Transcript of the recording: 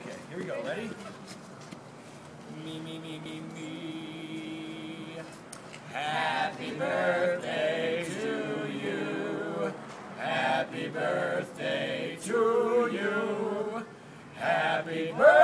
Okay, here we go. Ready? Me, me, me, me, me. Happy birthday to you. Happy birthday to you. Happy birthday,